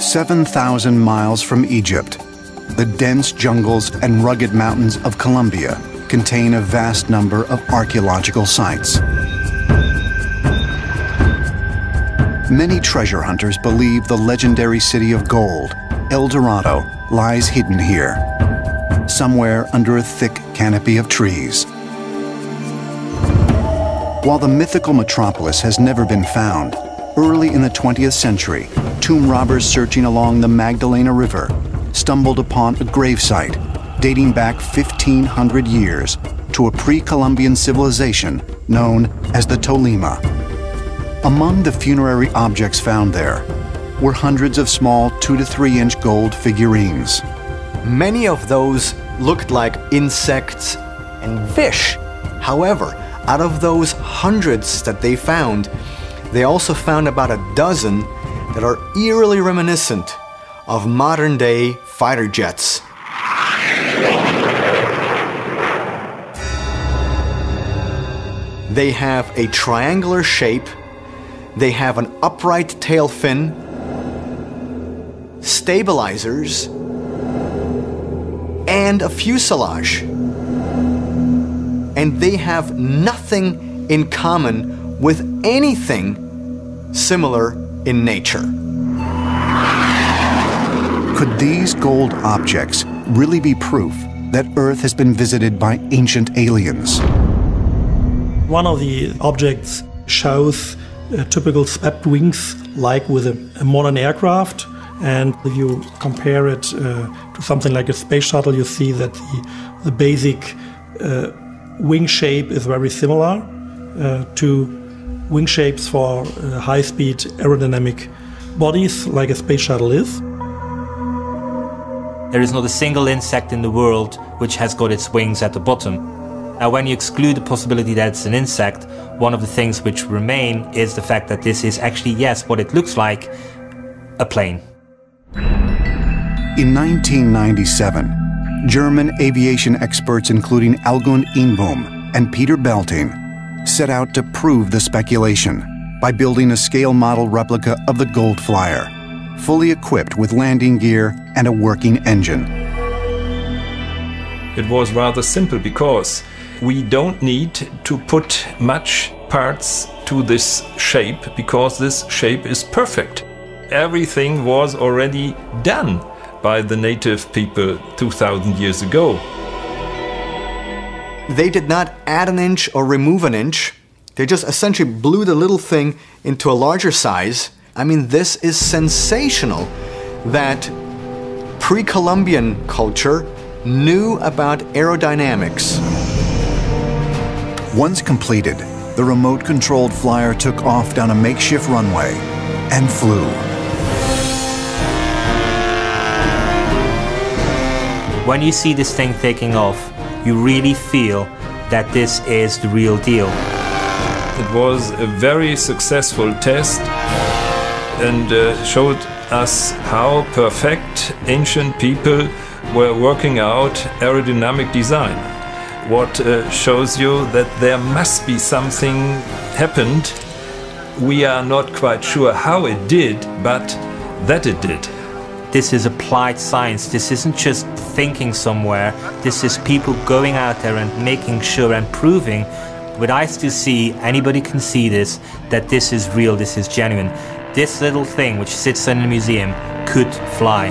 7,000 miles from Egypt, the dense jungles and rugged mountains of Colombia contain a vast number of archaeological sites. Many treasure hunters believe the legendary city of gold, El Dorado, lies hidden here, somewhere under a thick canopy of trees. While the mythical metropolis has never been found, early in the 20th century, tomb robbers searching along the Magdalena River stumbled upon a gravesite dating back 1,500 years to a pre-Columbian civilization known as the Tolima. Among the funerary objects found there were hundreds of small two to three inch gold figurines. Many of those looked like insects and fish. However, out of those hundreds that they found, they also found about a dozen that are eerily reminiscent of modern day fighter jets. They have a triangular shape, they have an upright tail fin, stabilizers, and a fuselage. And they have nothing in common with anything similar in nature. Could these gold objects really be proof that Earth has been visited by ancient aliens? One of the objects shows uh, typical swept wings like with a, a, modern aircraft. And if you compare it uh, to something like a space shuttle, you see that the, the basic uh, wing shape is very similar uh, to wing shapes for uh, high speed aerodynamic bodies like a space shuttle is. There is not a single insect in the world which has got its wings at the bottom. Now, when you exclude the possibility that it's an insect, one of the things which remain is the fact that this is actually, yes, what it looks like a plane. In 1997, German aviation experts including Algund Eenboom and Peter Belting set out to prove the speculation by building a scale model replica of the Gold Flyer, fully equipped with landing gear and a working engine. It was rather simple because we don't need to put much parts to this shape because this shape is perfect. Everything was already done by the native people 2000 years ago. They did not add an inch or remove an inch. They just essentially blew the little thing into a larger size. I mean, this is sensational that pre Columbian culture knew about aerodynamics. Once completed, the remote controlled flyer took off down a makeshift runway and flew. When you see this thing taking off, you really feel that this is the real deal. It was a very successful test and uh, showed us how perfect ancient people were working out aerodynamic design. What uh, shows you that there must be something happened. We are not quite sure how it did, but that it did. This is applied science. This isn't just thinking somewhere. This is people going out there and making sure and proving with eyes to see, anybody can see this, that this is real, this is genuine. This little thing which sits in a museum could fly.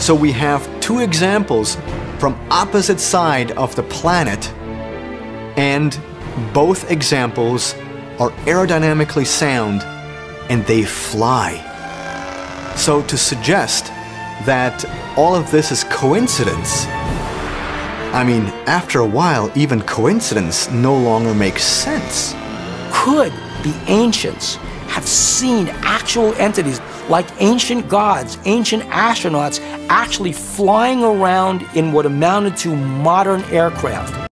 So we have two examples from opposite side of the planet and both examples are aerodynamically sound and they fly. So to suggest that all of this is coincidence, I mean, after a while, even coincidence no longer makes sense. Could the ancients have seen actual entities like ancient gods, ancient astronauts actually flying around in what amounted to modern aircraft?